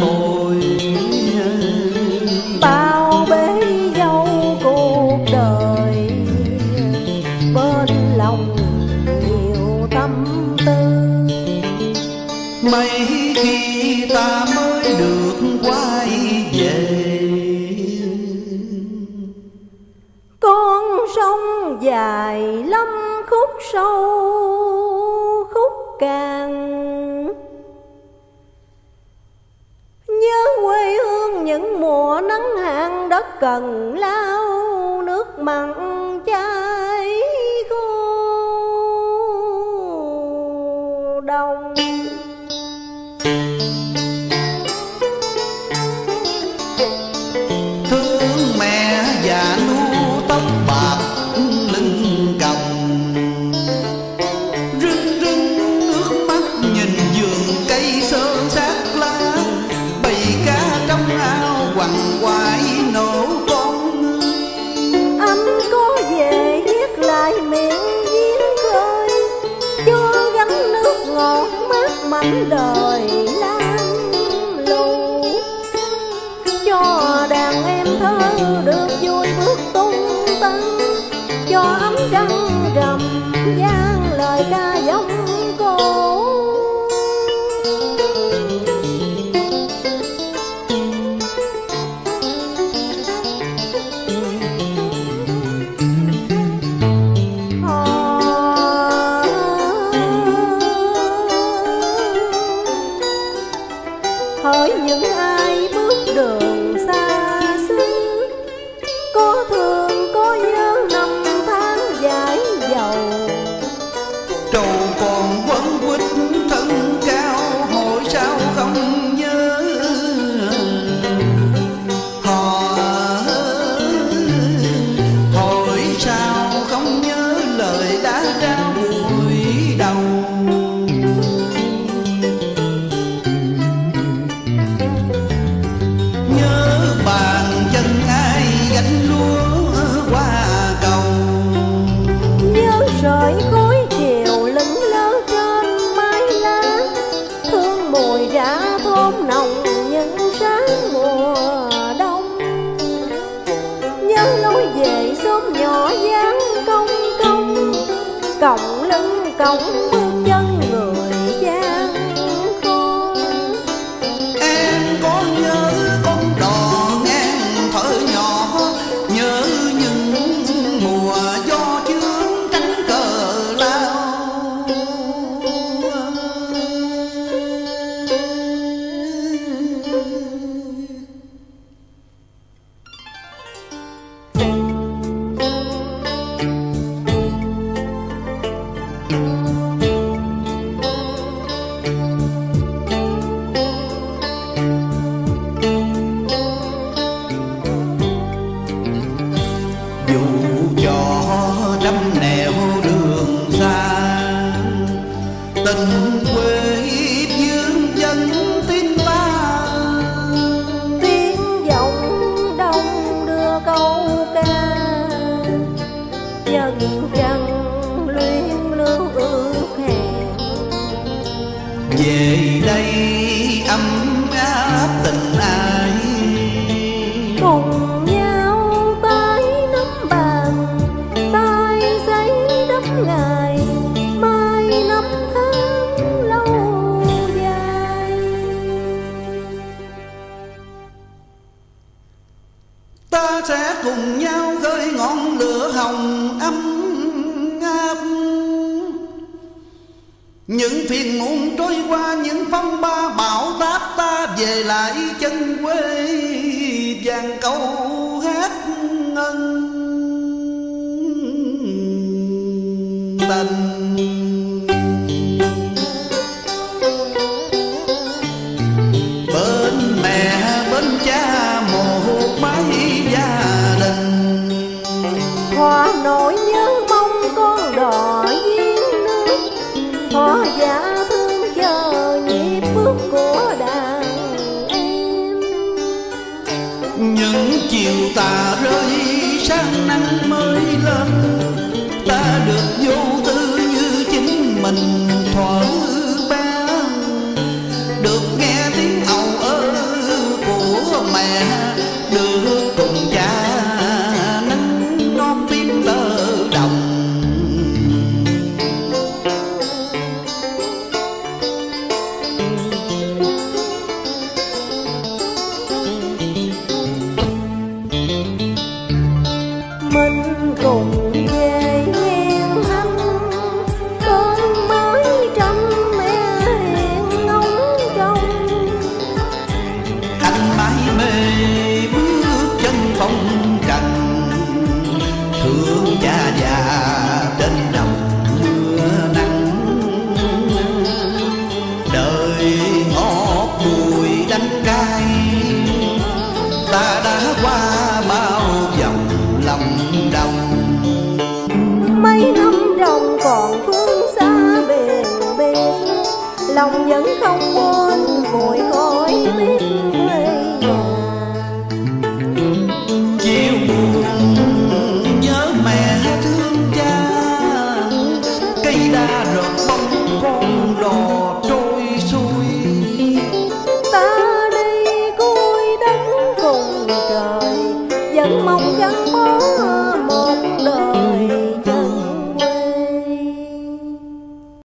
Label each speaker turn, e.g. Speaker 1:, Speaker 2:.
Speaker 1: bồi
Speaker 2: bao bế dâu cuộc đời bên lòng nhiều tâm tư.
Speaker 1: Mấy khi ta mới được quay về.
Speaker 2: Con sông dài lắm khúc sâu khúc càng đất cần lao nước mặn chai khô đông. đời lắm lù. Cho đàn em thơ được nhỏ dáng công công cộng lưng còng bước chân.
Speaker 1: dù cho đắm nẻo đường xa tình ta sẽ cùng nhau khơi ngọn lửa hồng âm ngáp những phiền muộn trôi qua, những phong ba bão táp ta về lại chân quê. ta rơi sang
Speaker 2: mình cùng về em anh con mới trăm mẹ hiền ngóng trông
Speaker 1: anh mãi mê bước chân phong trần, thương cha già trên đồng mưa nắng. Đời ngọt bùi đắng cay, ta đã qua